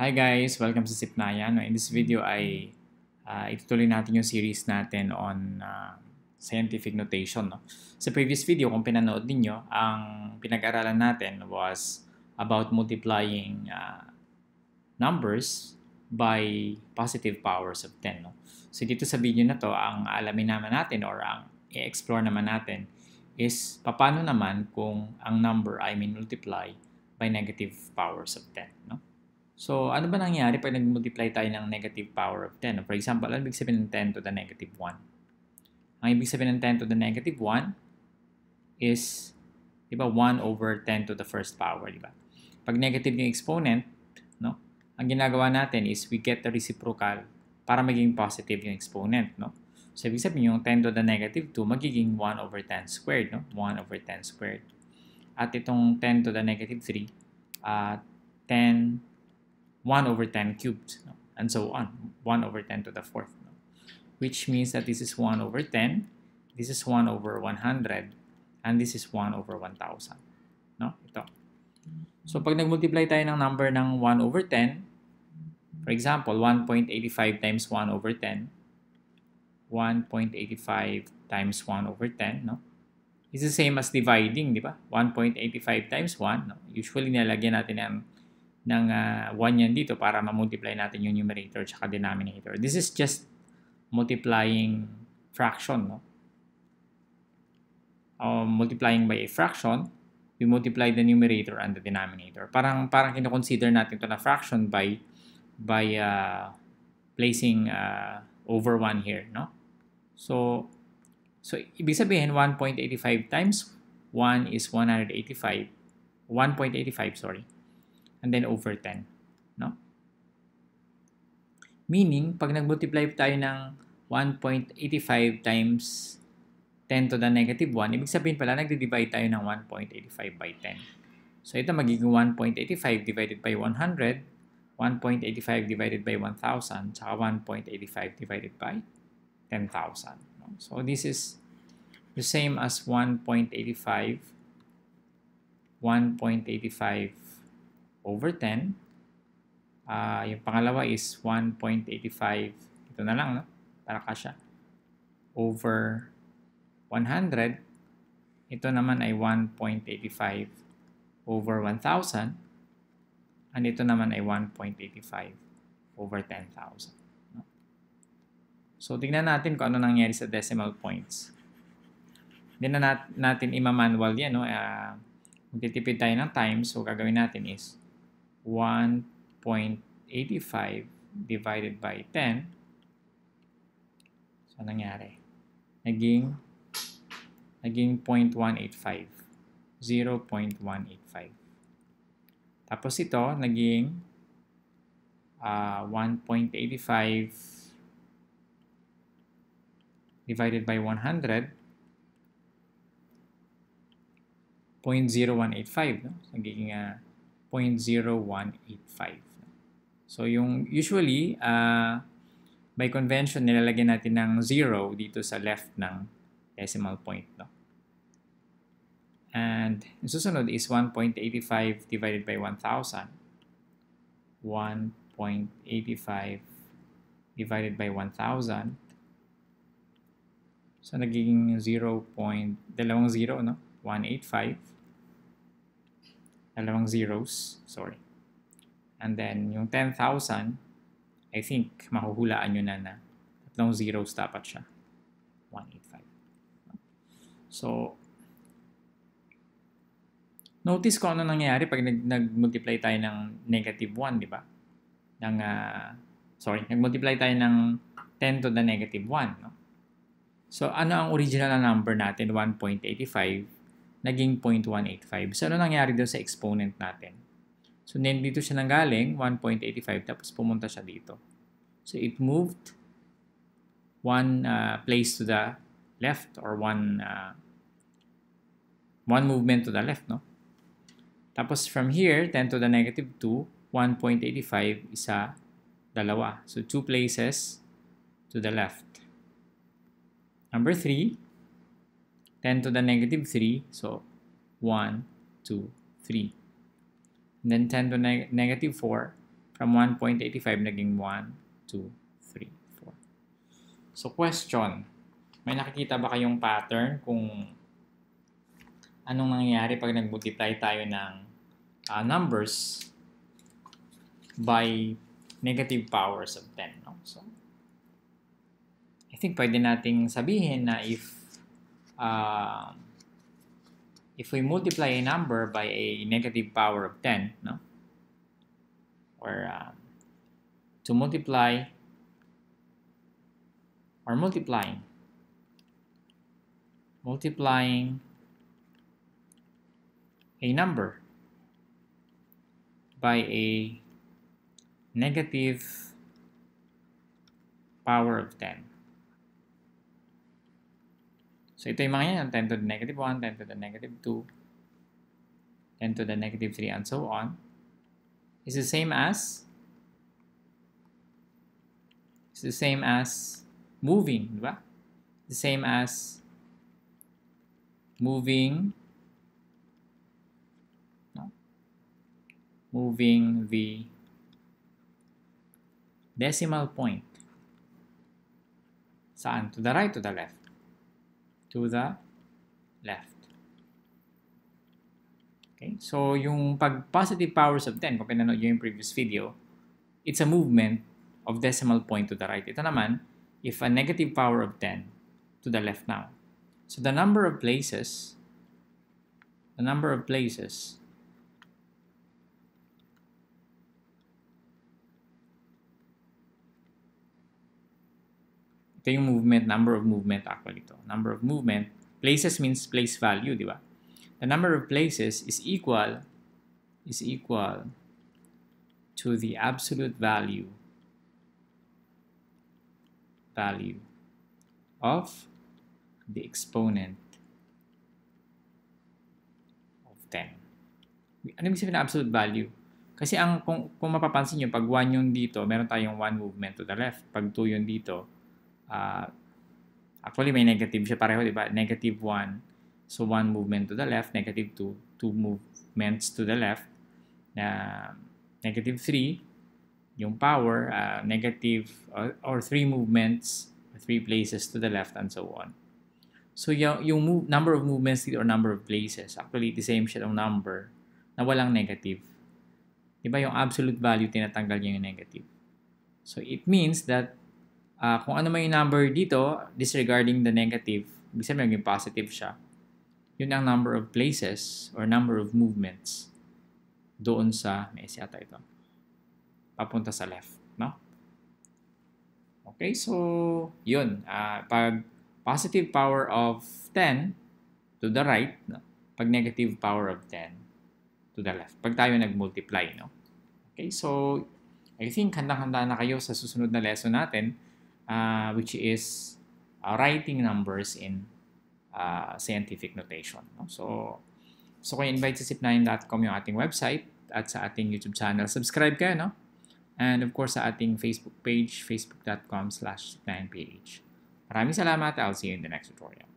Hi guys! Welcome sa Sipnaya. No, in this video ay uh, itutuloy natin yung series natin on uh, scientific notation. No? Sa previous video, kung pinanood ninyo, ang pinag-aralan natin was about multiplying uh, numbers by positive powers of 10. No? So dito sa video na to, ang alamin naman natin or ang i-explore naman natin is paano naman kung ang number ay multiply by negative powers of 10. No? So, ano ba nangyari pag nag-multiply tayo ng negative power of 10? For example, ano ibig sabihin ng 10 to the negative 1? Ang ibig sabihin ng 10 to the negative 1 is, di ba, 1 over 10 to the first power, di ba? Pag negative yung exponent, no? Ang ginagawa natin is we get the reciprocal para maging positive yung exponent, no? So, ibig sabihin yung 10 to the negative 2 magiging 1 over 10 squared, no? 1 over 10 squared. At itong 10 to the negative 3, uh, 10 1 over 10 cubed, no? and so on, 1 over 10 to the fourth. No? Which means that this is 1 over 10, this is 1 over 100, and this is 1 over 1,000. No? Ito. So, pag nag-multiply tayo ng number ng 1 over 10, for example, 1.85 times 1 over 10, 1.85 times 1 over 10, no? Is the same as dividing, di ba? 1.85 times 1, no? Usually, nilagyan natin ng ng uh, 1 yan dito para ma-multiply natin yung numerator at denominator. This is just multiplying fraction, no? Uh, multiplying by a fraction, we multiply the numerator and the denominator. Parang parang kino-consider natin ito na fraction by by uh, placing uh, over 1 here, no? So so ibig sabihin 1.85 times 1 is 185 1.85 sorry and then over 10. No? Meaning, pag nag-multiply tayo ng 1.85 times 10 to the negative 1, ibig sabihin pala, nagdi-divide tayo ng 1.85 by 10. So, ito magiging 1.85 divided by 100, 1.85 divided by 1,000, saka 1.85 divided by 10,000. So, this is the same as 1.85, 1.85 over 10. Uh, yung pangalawa is 1.85. Ito na lang, no? Para kasya. Over 100. Ito naman ay 1.85 over 1,000. And ito naman ay 1.85 over 10,000. No? So, tingnan natin kung ano nangyari sa decimal points. Hindi na nat natin ima-manual yan. No? Uh, magtitipid tayo ng time. So, gagawin natin is 1.85 divided by 10. So, nangyari? Naging, naging 0.185. 0.185. Tapos ito, naging uh, 1.85 divided by 100 0.0185 no? nagiging uh, 0.0185. So, yung usually, uh, by convention, nilalagyan natin ng 0 dito sa left ng decimal point. No? And yung susunod is 1.85 divided by 1,000. 1.85 divided by 1,000. So, nagiging 0. dalawang 0, no? 185 dalawang zeros, sorry. And then, yung 10,000, I think, mahuhulaan nyo na na tatlong zeros dapat siya. 185. So, notice ko ano nangyayari pag nag-multiply tayo ng negative 1, di ba? Ng, uh, sorry, nag-multiply tayo ng 10 to the negative 1, no? So, ano ang original na number natin? 1.85 naging 0.185. So, ano nangyari doon sa exponent natin? So, then dito siya nanggaling, 1.85, tapos pumunta siya dito. So, it moved one uh, place to the left or one uh, one movement to the left, no? Tapos from here, 10 to the negative 2, 1.85 isa, dalawa. So, two places to the left. Number 3, 10 to the negative 3. So, 1, 2, 3. And then 10 to neg negative 4. From 1.85 naging 1, 2, 3, 4. So question, may nakikita ba kayong pattern kung anong nangyayari pag nag-multiply tayo ng uh, numbers by negative powers of 10. No? So, I think pwede nating sabihin na if uh, if we multiply a number by a negative power of 10, no? or uh, to multiply or multiplying multiplying a number by a negative power of 10. So ito yung mga yan, 10 to the negative 1, 10 to the negative 2, 10 to the negative 3, and so on is the same as is the same as moving, di ba? The same as moving no? moving the decimal point saan? To the right, to the left? To the left. Okay? So, yung pag positive powers of 10, kung pinanood nyo yung previous video, it's a movement of decimal point to the right. Ito naman, if a negative power of 10 to the left now. So, the number of places, the number of places ito yung movement, number of movement actually ito. Number of movement, places means place value, di ba? the number of places is equal is equal to the absolute value value of the exponent of 10. Ano ibig sabihin ng absolute value? Kasi ang kung, kung mapapansin niyo pag 1 yung dito, meron tayong 1 movement to the left. Pag 2 yung dito, uh, actually may negative siya pareho, di ba? Negative 1 So, one movement to the left, negative 2. Two movements to the left. Uh, negative 3, yung power, uh, negative, uh, or 3 movements, 3 places to the left, and so on. So, yung, yung move, number of movements or number of places, actually, the same siya ng number na walang negative. Diba yung absolute value, tinatanggal niya yung negative. So, it means that uh, kung ano yung number dito, disregarding the negative, ibig sabihin yung positive siya, yun ang number of places or number of movements doon sa, may yata ito, papunta sa left, no? Okay, so, yun. Uh, pag positive power of 10 to the right, no? pag negative power of 10 to the left. Pag tayo nag-multiply, no? Okay, so, I think handang-handa na kayo sa susunod na lesson natin, uh, which is uh, writing numbers in uh, scientific notation. No? So, so kung invite sa zip9.com yung ating website at sa ating YouTube channel, subscribe kayo, no? And of course, sa ating Facebook page, facebook.com slash zip9ph. Maraming salamat. I'll see you in the next tutorial.